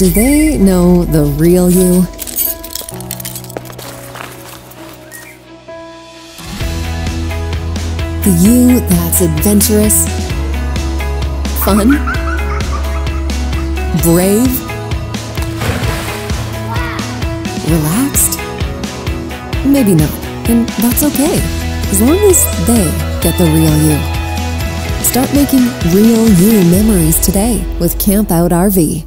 do they know the real you? The you that's adventurous, fun, brave, relaxed? Maybe not, and that's okay, as long as they get the real you. Start making real you memories today with Camp Out RV.